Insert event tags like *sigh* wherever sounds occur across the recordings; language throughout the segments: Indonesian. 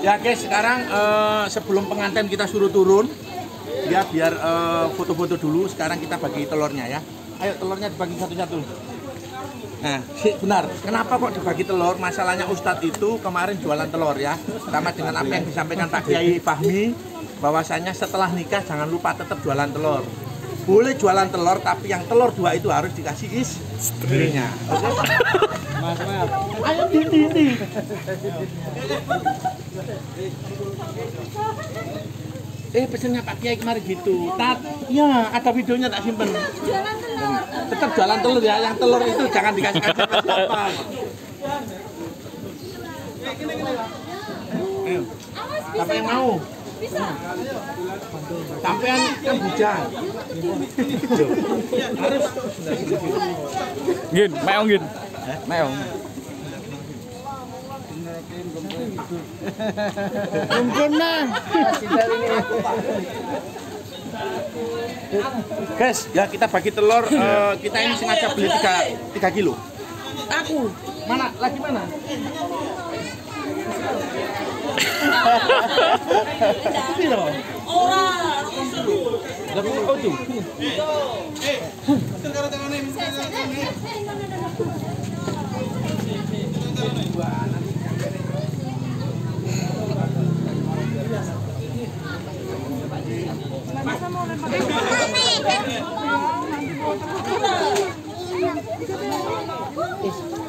Ya guys, sekarang eh, sebelum pengantin kita suruh turun, ya biar eh, foto-foto dulu. Sekarang kita bagi telurnya ya. Ayo telurnya dibagi satu-satu. Nah, benar. Kenapa kok dibagi telur? Masalahnya Ustadz itu kemarin jualan telur ya. Sama dengan apa yang disampaikan Pak Kiai Fahmi, bahwasanya setelah nikah jangan lupa tetap jualan telur. Boleh jualan telur, tapi yang telur dua itu harus dikasih istrinya. Oke? Mas, mas. Ayo dindi. Eh pesennya Pak Kiai kemarin gitu. Tat, ya ada videonya tak simpen. Jualan telur. Tetap jualan telur ya. Yang telur itu jangan dikasih kasih siapa. Ayo, siapa yang mau? bisa. Sampean kan bujang. Harus Gin, meong gin. Meong. Mungkin nah. Guys, ya kita bagi telur. eh, kita ini sengaja beli 3, 3 kilo. Aku, mana? Lagi mana? Ini loh. Lah, oh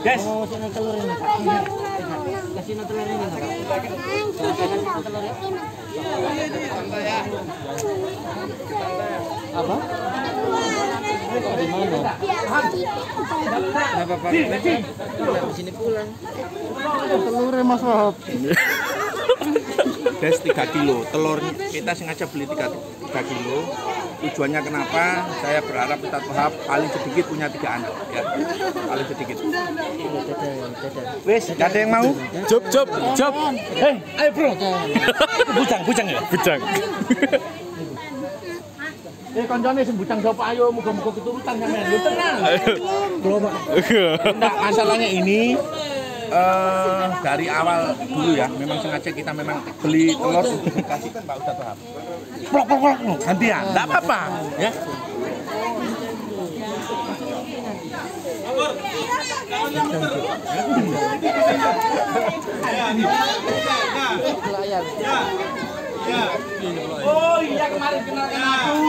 Guys, Mau telur ini, Kak. Kasih no telur ini, Kak. Kasih telur ya. Apa? Di mana? Kenapa Pak? Di sini pulang. Telurnya Mas Wahab. *laughs* guys 3 kilo. Telur kita sengaja beli 3, 3 kilo. Tujuannya kenapa? Saya berharap Ustadz Wahab paling sedikit punya tiga anak ya. Paling sedikit. Wes ada yang mau? Job, job, job. hei ayo bro. Bujang bujang ya? Bujang. eh koncone sing bujang sapa? Ayo muga-muga keturutan sampean. Lu tenang. Enggak, masalahnya ini eh, dari awal dulu ya, memang sengaja kita memang beli telur untuk dikasihkan Pak Ustadz Wahab. Plok, plok, plok, no, gantian, enggak apa-apa, ya. Oh iya kemarin kenalkan aku.